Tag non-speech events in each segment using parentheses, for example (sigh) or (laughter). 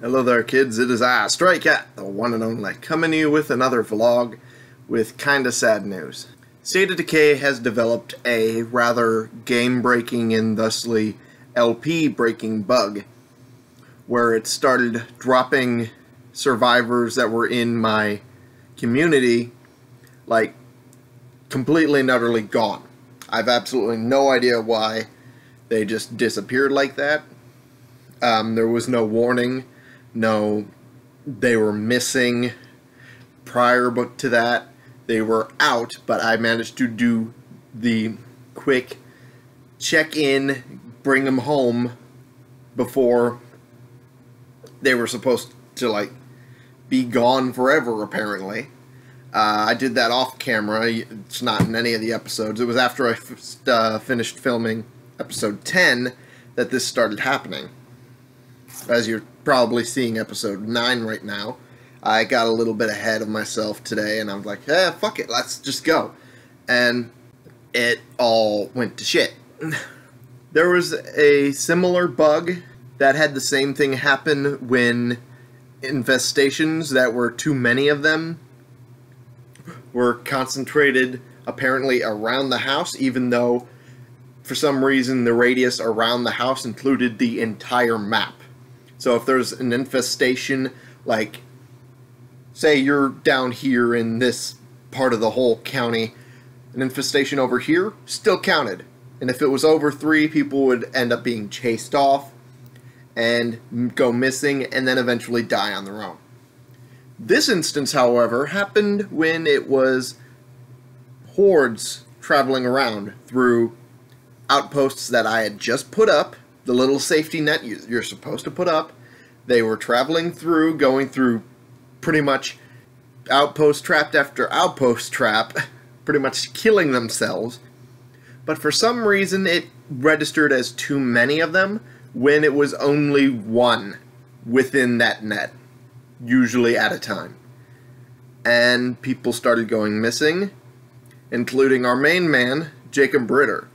Hello there, kids. It is I, Stray Cat, the one and only, coming to you with another vlog with kinda sad news. State of Decay has developed a rather game-breaking and thusly LP-breaking bug where it started dropping survivors that were in my community like completely and utterly gone. I've absolutely no idea why they just disappeared like that. Um, there was no warning no, they were missing prior but to that. They were out, but I managed to do the quick check in, bring them home before they were supposed to like be gone forever apparently. Uh, I did that off camera. It's not in any of the episodes. It was after I uh, finished filming episode 10 that this started happening. As you're probably seeing episode 9 right now. I got a little bit ahead of myself today and I'm like, eh, fuck it, let's just go. And it all went to shit. (laughs) there was a similar bug that had the same thing happen when infestations that were too many of them were concentrated apparently around the house, even though for some reason the radius around the house included the entire map. So if there's an infestation, like, say you're down here in this part of the whole county, an infestation over here still counted. And if it was over three, people would end up being chased off and go missing and then eventually die on their own. This instance, however, happened when it was hordes traveling around through outposts that I had just put up the little safety net you're supposed to put up. They were traveling through, going through pretty much outpost trapped after outpost trap, (laughs) pretty much killing themselves. But for some reason, it registered as too many of them when it was only one within that net, usually at a time. And people started going missing, including our main man, Jacob Ritter,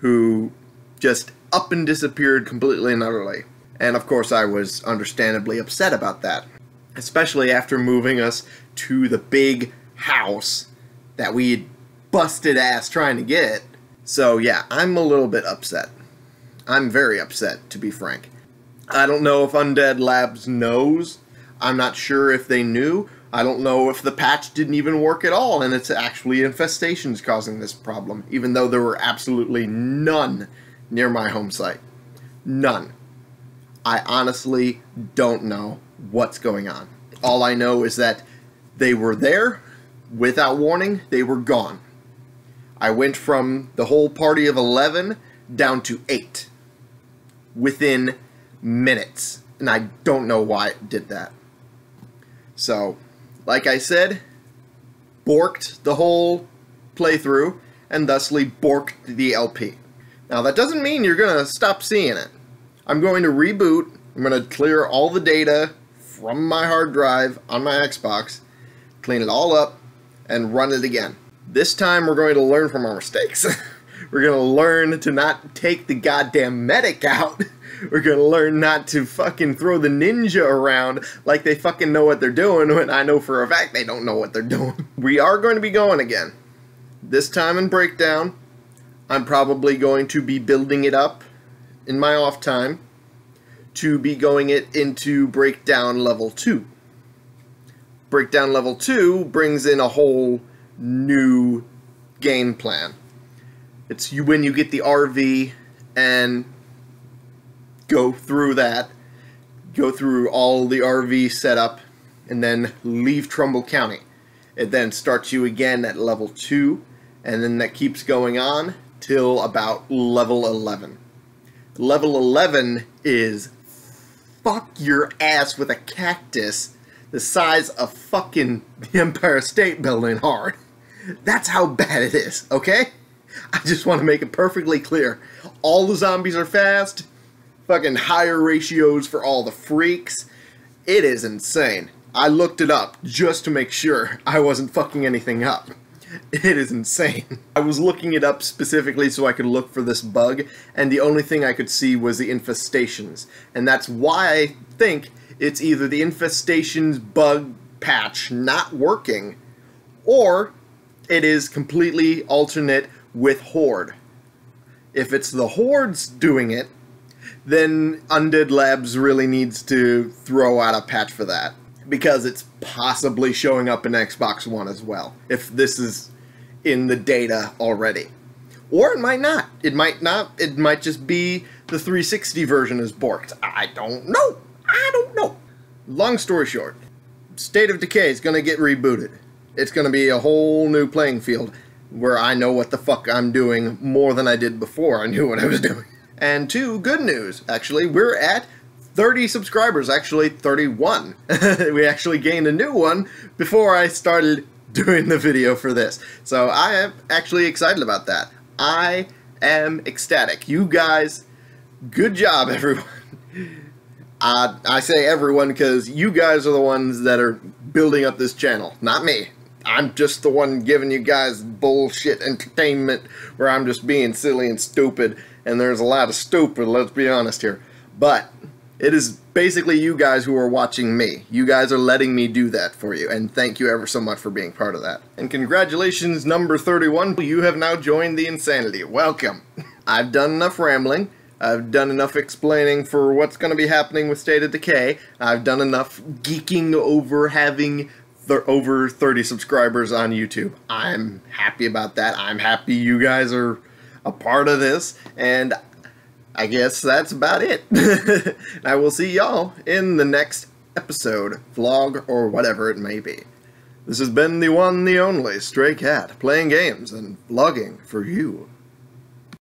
who just up and disappeared completely and utterly. And of course, I was understandably upset about that, especially after moving us to the big house that we busted ass trying to get. So, yeah, I'm a little bit upset. I'm very upset, to be frank. I don't know if Undead Labs knows. I'm not sure if they knew. I don't know if the patch didn't even work at all and it's actually infestations causing this problem, even though there were absolutely none near my home site. None. I honestly don't know what's going on. All I know is that they were there without warning, they were gone. I went from the whole party of 11 down to 8 within minutes. And I don't know why it did that. So, like I said, borked the whole playthrough and thusly borked the LP. Now that doesn't mean you're going to stop seeing it. I'm going to reboot. I'm going to clear all the data from my hard drive on my Xbox, clean it all up, and run it again. This time we're going to learn from our mistakes. (laughs) we're going to learn to not take the goddamn medic out. (laughs) We're going to learn not to fucking throw the ninja around like they fucking know what they're doing when I know for a fact they don't know what they're (laughs) doing. We are going to be going again. This time in Breakdown, I'm probably going to be building it up in my off time to be going it into breakdown level 2. Breakdown level 2 brings in a whole new game plan. It's you when you get the RV and go through that, go through all the RV setup, and then leave Trumbull County. It then starts you again at level 2, and then that keeps going on till about level 11. Level 11 is fuck your ass with a cactus the size of fucking the (laughs) Empire State Building hard. That's how bad it is, okay? I just want to make it perfectly clear. All the zombies are fast, fucking higher ratios for all the freaks. It is insane. I looked it up just to make sure I wasn't fucking anything up. (laughs) It is insane. I was looking it up specifically so I could look for this bug, and the only thing I could see was the infestations. And that's why I think it's either the infestation's bug patch not working, or it is completely alternate with Horde. If it's the Hordes doing it, then Undead Labs really needs to throw out a patch for that. Because it's possibly showing up in Xbox One as well, if this is in the data already. Or it might not. It might not. It might just be the 360 version is borked. I don't know. I don't know. Long story short, State of Decay is going to get rebooted. It's going to be a whole new playing field where I know what the fuck I'm doing more than I did before I knew what I was (laughs) doing. And two, good news, actually, we're at 30 subscribers, actually 31. (laughs) we actually gained a new one before I started (laughs) doing the video for this. So I am actually excited about that. I am ecstatic. You guys, good job, (laughs) everyone. Uh, I say everyone because you guys are the ones that are building up this channel, not me. I'm just the one giving you guys bullshit entertainment where I'm just being silly and stupid, and there's a lot of stupid, let's be honest here. But it is basically you guys who are watching me. You guys are letting me do that for you, and thank you ever so much for being part of that. And congratulations, number 31, you have now joined the insanity. Welcome. (laughs) I've done enough rambling. I've done enough explaining for what's going to be happening with State of Decay. I've done enough geeking over having th over 30 subscribers on YouTube. I'm happy about that. I'm happy you guys are a part of this, and I guess that's about it. (laughs) I will see y'all in the next episode, vlog, or whatever it may be. This has been the one, the only Stray Cat, playing games and vlogging for you.